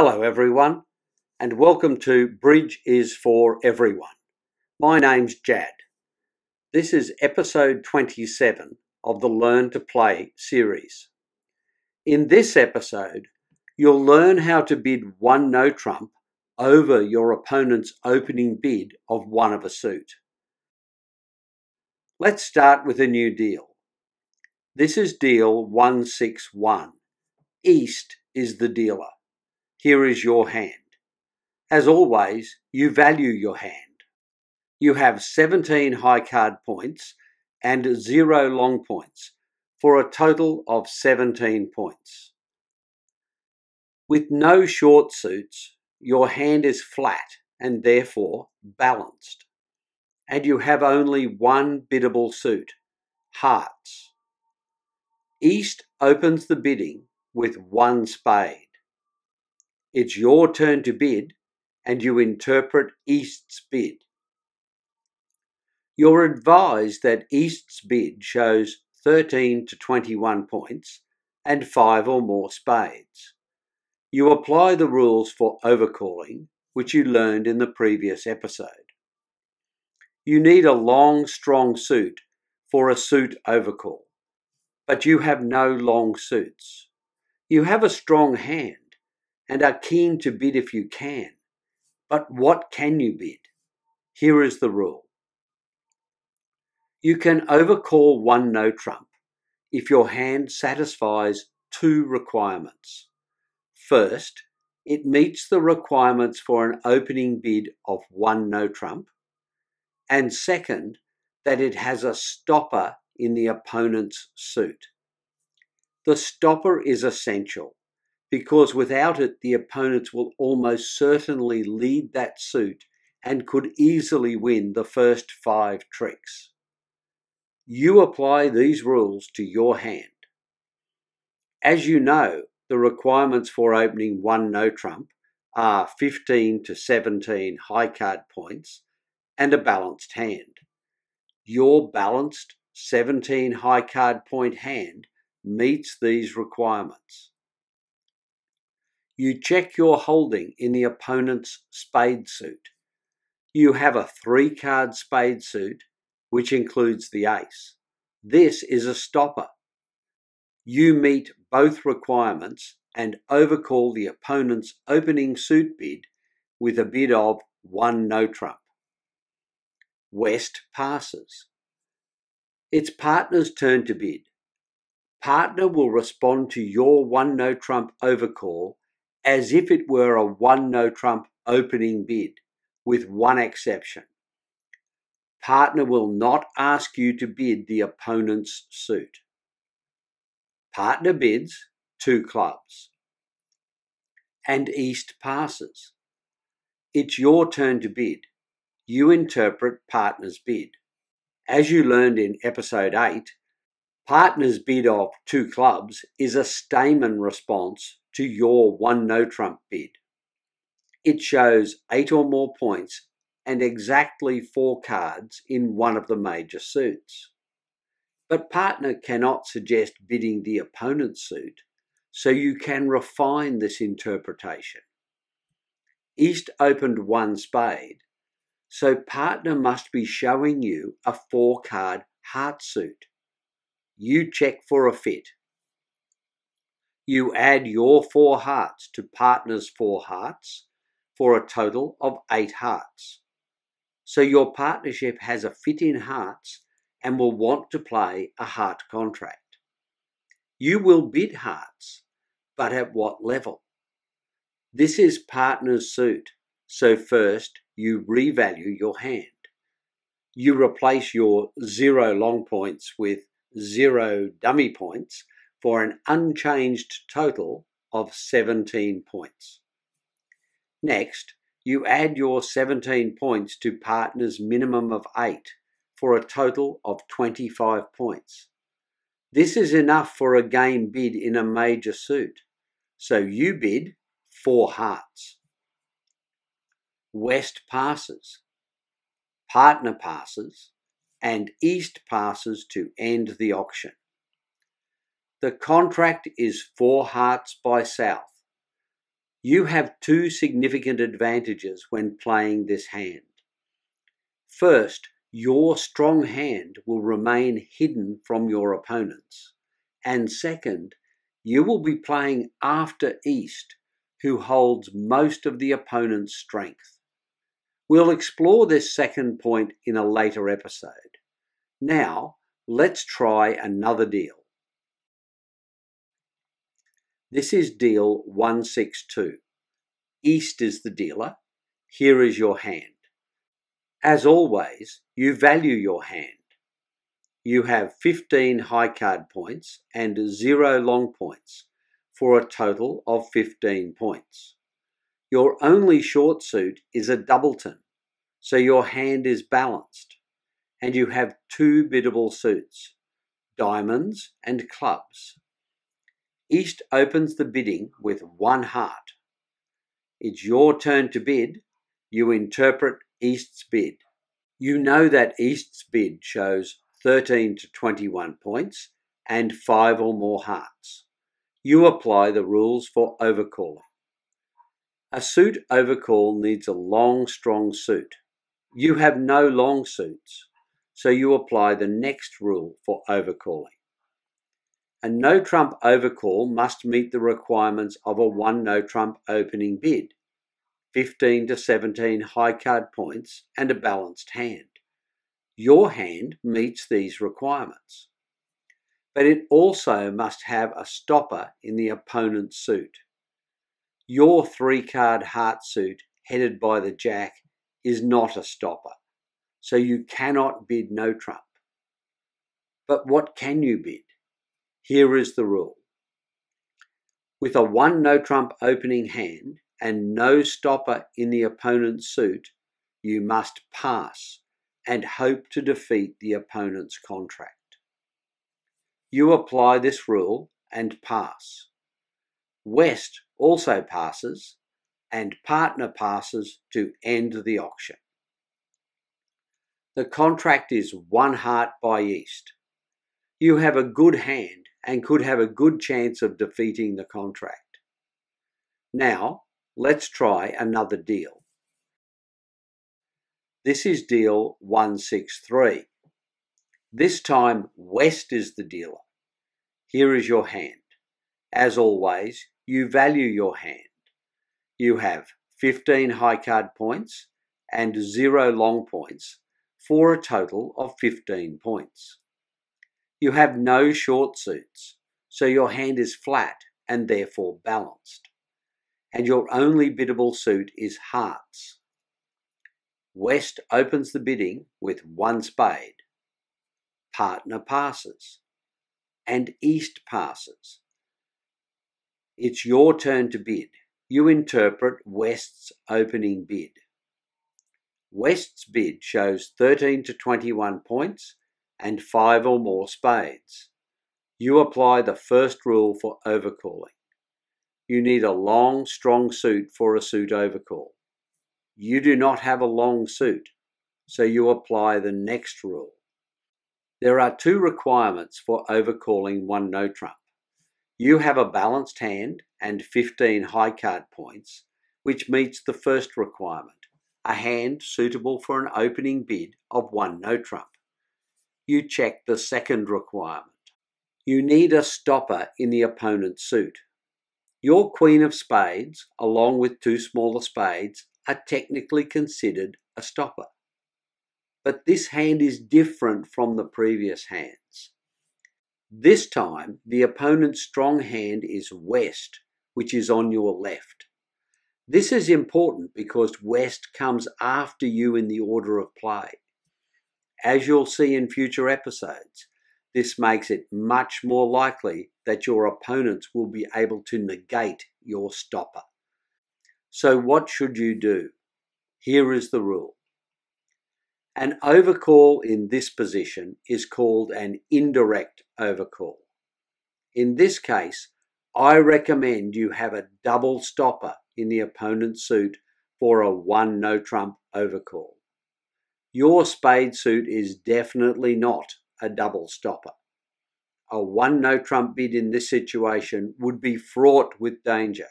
Hello, everyone, and welcome to Bridge is for Everyone. My name's Jad. This is episode 27 of the Learn to Play series. In this episode, you'll learn how to bid one no trump over your opponent's opening bid of one of a suit. Let's start with a new deal. This is deal 161. East is the dealer. Here is your hand. As always, you value your hand. You have 17 high card points and zero long points for a total of 17 points. With no short suits, your hand is flat and therefore balanced, and you have only one biddable suit, hearts. East opens the bidding with one spade. It's your turn to bid, and you interpret East's bid. You're advised that East's bid shows 13 to 21 points and 5 or more spades. You apply the rules for overcalling, which you learned in the previous episode. You need a long, strong suit for a suit overcall, but you have no long suits. You have a strong hand and are keen to bid if you can. But what can you bid? Here is the rule. You can overcall one no trump if your hand satisfies two requirements. First, it meets the requirements for an opening bid of one no trump. And second, that it has a stopper in the opponent's suit. The stopper is essential because without it, the opponents will almost certainly lead that suit and could easily win the first five tricks. You apply these rules to your hand. As you know, the requirements for opening one no trump are 15 to 17 high card points and a balanced hand. Your balanced 17 high card point hand meets these requirements. You check your holding in the opponent's spade suit. You have a three card spade suit, which includes the ace. This is a stopper. You meet both requirements and overcall the opponent's opening suit bid with a bid of one no trump. West passes. It's partner's turn to bid. Partner will respond to your one no trump overcall as if it were a one no trump opening bid, with one exception. Partner will not ask you to bid the opponent's suit. Partner bids two clubs. And East passes. It's your turn to bid. You interpret partner's bid. As you learned in episode 8, partner's bid of two clubs is a Stayman response to your one no trump bid. It shows eight or more points and exactly four cards in one of the major suits. But partner cannot suggest bidding the opponent's suit, so you can refine this interpretation. East opened one spade, so partner must be showing you a four card heart suit. You check for a fit you add your four hearts to partner's four hearts for a total of eight hearts. So your partnership has a fit in hearts and will want to play a heart contract. You will bid hearts, but at what level? This is partner's suit, so first you revalue your hand. You replace your zero long points with zero dummy points for an unchanged total of 17 points. Next, you add your 17 points to partner's minimum of 8 for a total of 25 points. This is enough for a game bid in a major suit, so you bid 4 hearts. West passes, partner passes, and East passes to end the auction. The contract is four hearts by south. You have two significant advantages when playing this hand. First, your strong hand will remain hidden from your opponents. And second, you will be playing after East, who holds most of the opponent's strength. We'll explore this second point in a later episode. Now, let's try another deal. This is deal 162. East is the dealer. Here is your hand. As always, you value your hand. You have 15 high card points and 0 long points for a total of 15 points. Your only short suit is a doubleton, so your hand is balanced, and you have two biddable suits, diamonds and clubs. East opens the bidding with one heart. It's your turn to bid. You interpret East's bid. You know that East's bid shows 13 to 21 points and 5 or more hearts. You apply the rules for overcalling. A suit overcall needs a long, strong suit. You have no long suits, so you apply the next rule for overcalling. A no trump overcall must meet the requirements of a one no trump opening bid. 15 to 17 high card points, and a balanced hand. Your hand meets these requirements. But it also must have a stopper in the opponent's suit. Your three card heart suit, headed by the jack, is not a stopper, so you cannot bid no trump. But what can you bid? Here is the rule. With a one no trump opening hand, and no stopper in the opponent's suit, you must pass and hope to defeat the opponent's contract. You apply this rule and pass. West also passes and partner passes to end the auction. The contract is one heart by East. You have a good hand and could have a good chance of defeating the contract. Now, Let's try another deal. This is deal 163. This time, West is the dealer. Here is your hand. As always, you value your hand. You have 15 high card points and zero long points for a total of 15 points. You have no short suits, so your hand is flat and therefore balanced and your only biddable suit is hearts. West opens the bidding with one spade. Partner passes. And East passes. It's your turn to bid. You interpret West's opening bid. West's bid shows 13 to 21 points and 5 or more spades. You apply the first rule for overcalling. You need a long, strong suit for a suit overcall. You do not have a long suit, so you apply the next rule. There are two requirements for overcalling one no trump. You have a balanced hand and 15 high card points, which meets the first requirement, a hand suitable for an opening bid of one no trump. You check the second requirement. You need a stopper in the opponent's suit. Your Queen of Spades, along with two smaller spades, are technically considered a stopper. But this hand is different from the previous hands. This time, the opponent's strong hand is West, which is on your left. This is important because West comes after you in the order of play. As you'll see in future episodes, this makes it much more likely that your opponents will be able to negate your stopper. So, what should you do? Here is the rule. An overcall in this position is called an indirect overcall. In this case, I recommend you have a double stopper in the opponent's suit for a one no trump overcall. Your spade suit is definitely not a double stopper. A one no trump bid in this situation would be fraught with danger,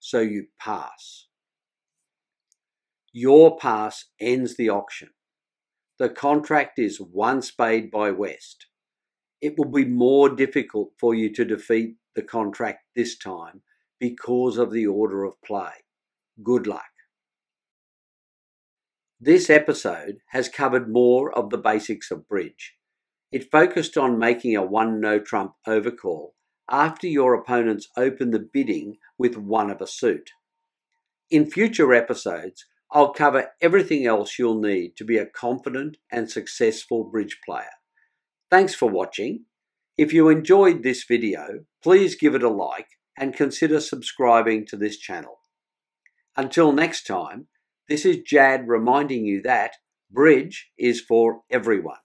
so you pass. Your pass ends the auction. The contract is one spade by West. It will be more difficult for you to defeat the contract this time because of the order of play. Good luck. This episode has covered more of the basics of bridge. It focused on making a one no trump overcall after your opponents open the bidding with one of a suit. In future episodes, I'll cover everything else you'll need to be a confident and successful bridge player. Thanks for watching. If you enjoyed this video, please give it a like and consider subscribing to this channel. Until next time, this is Jad reminding you that bridge is for everyone.